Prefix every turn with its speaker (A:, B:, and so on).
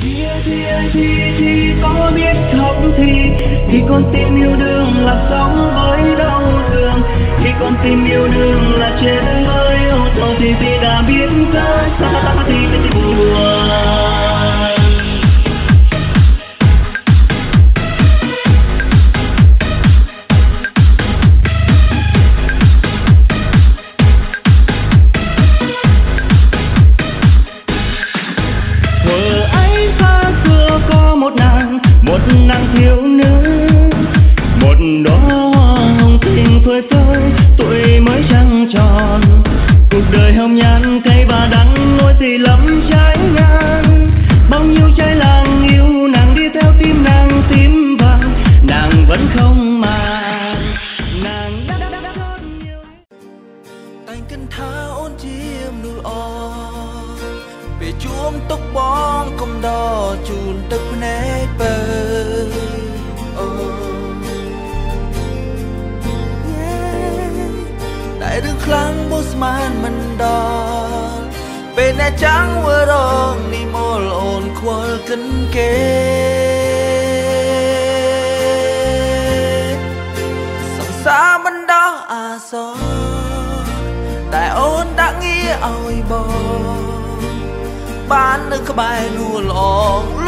A: Thia thia thì thì có biết không thì Khi con tim yêu đương là sống với đau thương. Khi con tim yêu đương là chết với âu sầu Thì vì đã biết cớ xa thì nàng Một nàng thiếu nữ Một đóa hoa hồng tình phơi phới Tuổi mới trăng tròn Cuộc đời hồng nhan cay và đắng Nỗi thì lắm trái ngang Bao nhiêu trai làng yêu nàng Đi theo tim nàng tím vàng Nàng vẫn không màng Nàng đã, đã, đã, đã rất nhiều
B: តែងគិនថាអូនជាមនុស្សល្អពេលជួមទុកបងកុំដកជូនទឹកភ្នែ រឿងខ្លាំងបោះស្មានមិនដល់ពេលអ្នកចាំងវើរងនេះមលអូនខ្វល់គិនគេសង្សារមិនដោះអាសរតែអូនដាក់ងារឲ្យបងបាននៅក្បែរលួលអងលូនណាតែអូនមានពេលដង